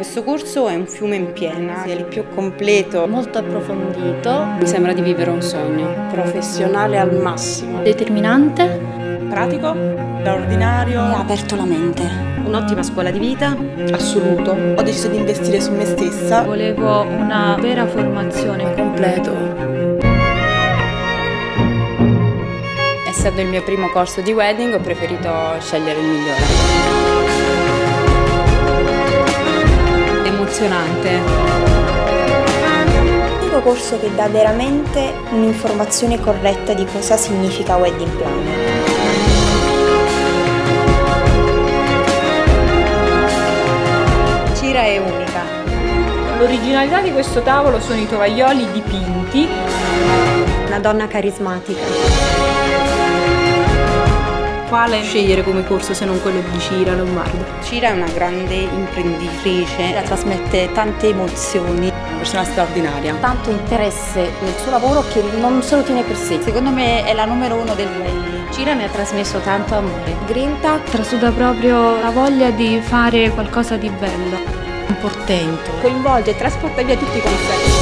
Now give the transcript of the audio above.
Questo corso è un fiume in piena, è il più completo, molto approfondito. Mi sembra di vivere un sogno. Professionale al massimo. Determinante. Pratico, straordinario. Mi ha aperto la mente. Un'ottima scuola di vita. Assoluto. Ho deciso di investire su me stessa. Volevo una vera formazione. Completo. Essendo il mio primo corso di wedding ho preferito scegliere il migliore. Emozionante. L'unico corso che dà veramente un'informazione corretta di cosa significa wedding planner. Cira è unica. L'originalità di questo tavolo sono i tovaglioli dipinti. Una donna carismatica. Quale scegliere come corso se non quello di Cira Lombardo? Cira è una grande imprenditrice, la trasmette tante emozioni. Una persona straordinaria. Tanto interesse nel suo lavoro che non se lo tiene per sé. Secondo me è la numero uno del wedding. Cira mi ha trasmesso tanto amore. Grinta trasuda proprio la voglia di fare qualcosa di bello. Un portento. Coinvolge e trasporta via tutti i confetti.